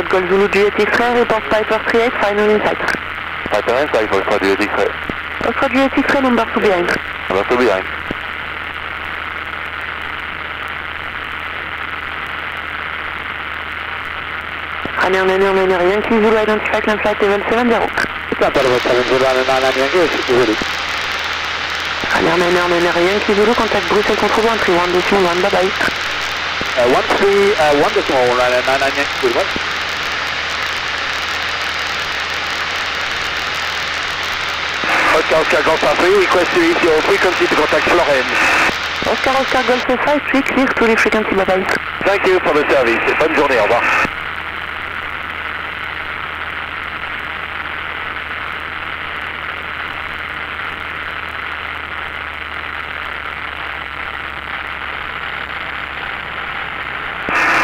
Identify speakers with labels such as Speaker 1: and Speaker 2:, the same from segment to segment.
Speaker 1: Foxtrot Golf Zulu Juliet X-Ray, report Piper 38, final insight.
Speaker 2: Piper inside, Foxtrot Juliet X-Ray.
Speaker 1: Foxtrot Juliet X-Ray, number 2 behind.
Speaker 2: Number 2 behind.
Speaker 1: Runner, runner, runner, Yankee Zulu identify climb flight level 70.
Speaker 2: Climb level 70, Runner, Yankee Zulu.
Speaker 1: Runner, runner, runner, Yankee Zulu, contact Bruxelles control 1, 3, 1 decimal 1, bye bye.
Speaker 2: Uh, 1 3, uh, 1 decimal, Runner, 99 Yankee Zulu. Oscar Oscar Golf 3, request to use your frequency to contact Florence.
Speaker 1: Oscar, Oscar, Golf 5, 3, clear to les frequency, bye.
Speaker 2: Thank you for the service. Bonne journée, au revoir.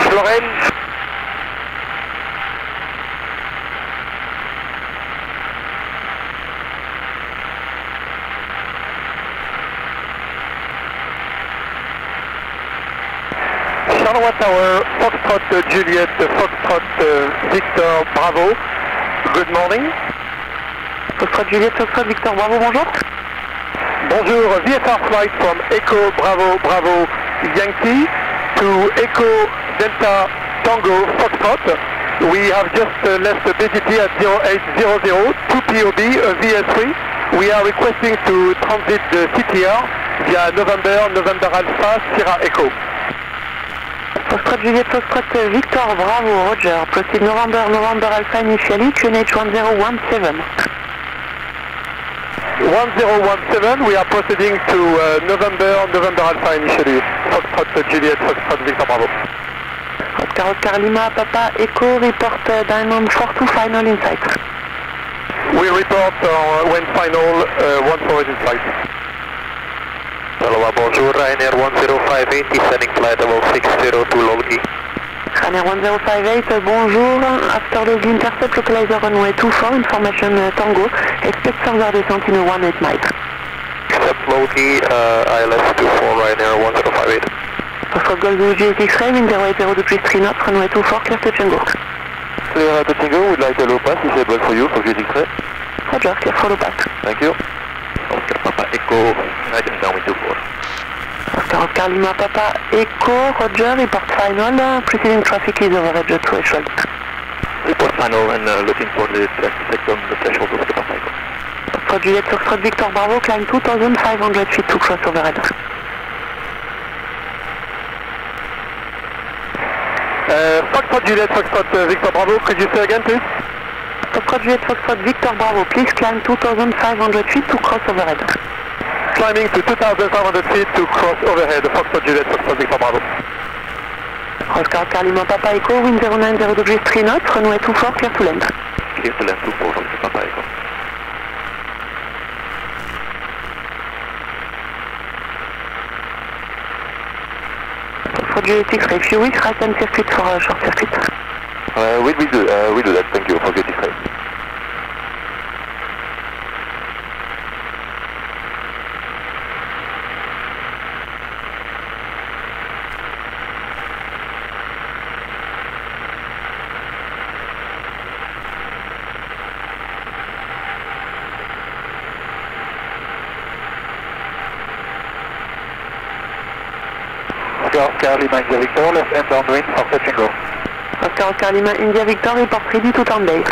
Speaker 2: Florence. Charleroi Tower, Foxtrot Juliet, uh, Foxtrot uh, Victor Bravo. Good morning.
Speaker 1: Foxtrot Juliet, Foxtrot Victor, bravo, bonjour.
Speaker 2: Bonjour, VFR flight from Echo Bravo Bravo Yankee to Echo Delta Tango Foxtrot. We have just uh, left the BGT at 0800, 2 POB, uh, VS3. We are requesting to transit the CTR via November, November Alpha, Sierra Echo.
Speaker 1: Foxtrot Juliet, Foxtrot Victor, bravo, Roger. Proceed November, November Alpha initially, QNH 1017.
Speaker 2: 1017, we are proceeding to uh, November, November Alpha initially. Foxtrot uh, Juliet, Foxtrot Victor Bravo.
Speaker 1: Oscar, Oscar Lima, Papa, Echo, report uh, Diamond 42, final insight.
Speaker 2: We report uh, when final, uh, one forward in Hello, bonjour, Ryanair 1058, descending flight level 602 log D.
Speaker 1: Runner 1058, uh, bonjour. After the intercept, localizer runway 24, information uh, Tango. Expect further descent in a 18 mile.
Speaker 2: Accept log D, uh, ILS 24, Ryanair 1058.
Speaker 1: Foxtrot Golf GS X-Ray, 080 degrees 3 knots, runway 24, clear to Django.
Speaker 2: Clear to Tango, we'd like a low pass, disable for you, for clear.
Speaker 1: Roger, clear follow back.
Speaker 2: Thank you. Echo, item down with 24.
Speaker 1: Oscar, Oscar Lima, Papa, Echo, Roger, report final. Uh, preceding traffic is over edge threshold.
Speaker 2: Report final and uh, looking for the second the threshold of the Echo.
Speaker 1: Foxtrot Juliet, Foxtrot Victor, Bravo, climb 2500 feet to cross overhead.
Speaker 2: Uh, Foxtrot Juliet, Foxtrot uh, Victor Bravo, could you say again please?
Speaker 1: Foxtrot Juliet, Foxtrot Victor, Bravo, please climb 2500 feet to cross overhead.
Speaker 2: Climbing to 2,500 feet to cross overhead, Foxtrot Juliet, Foxtrot Victor Bravo.
Speaker 1: Oscar, Oscar Lima, Papa, Echo, wind 090 degrees 3 knots, runway 24, clear to land.
Speaker 2: Clear to land 24 from Papa Echo.
Speaker 1: Foxtrot Juliet X-Ray, few weeks, right hand circuit for a short circuit.
Speaker 2: Uh, we, we, do, uh, we do that, thank you for getting Oscar, Lima, India Victor, left hand downwind for touch.
Speaker 1: Oscar, Oscar Lima, India Victor, report ready to turn bay.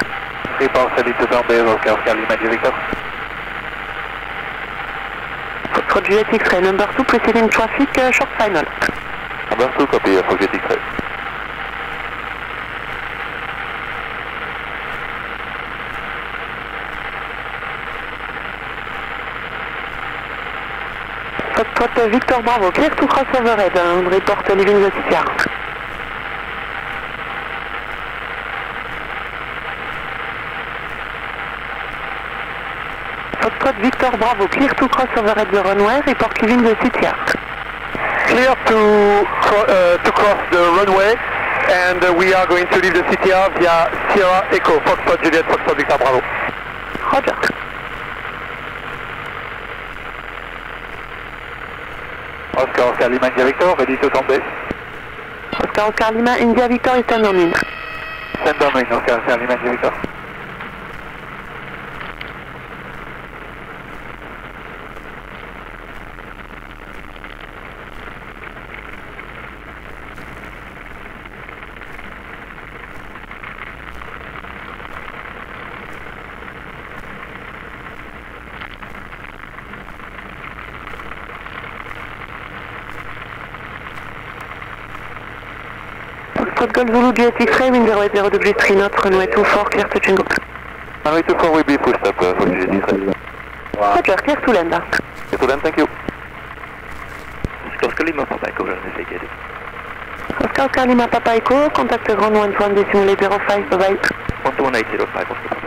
Speaker 2: Report ready to turn base, Oscar, Oscar, Lima, India Victor.
Speaker 1: Foxtrot Juliet X-Ray, number 2, preceding traffic, uh, short final.
Speaker 2: Number 2, copy, for getting right.
Speaker 1: Foxtrot Victor, Bravo, clear to cross overhead, uh, report leaving the CTR. Foxtrot Victor, Bravo, clear to cross overhead the runway, report leaving the CTR.
Speaker 2: Clear to, cro- uh, to cross the runway and uh, we are going to leave the CTR via Sierra Echo, Foxtrot Juliet, Foxtrot Victor Bravo.
Speaker 1: Roger.
Speaker 2: Oscar, Oscar, Lima, India Victor, ready to turn base.
Speaker 1: Oscar, Oscar Lima, India Victor is turn on in.
Speaker 3: Send downwind, Oscar, Charlie, Mike Victor.
Speaker 1: Golf Zulu GS X-Ray, wind 080 degrees 3 knots, runway 24, clear to Jingo.
Speaker 3: Runway 24 will be pushed up uh, for.
Speaker 1: Roger, clear to land.
Speaker 3: Get to thank you.
Speaker 4: Oscar Lima Papa Echo, runway.
Speaker 1: Oscar Oscar Lima Papa Echo, contact ground 121 decimal 05, bye bye.
Speaker 4: 12180, 5 Oscar.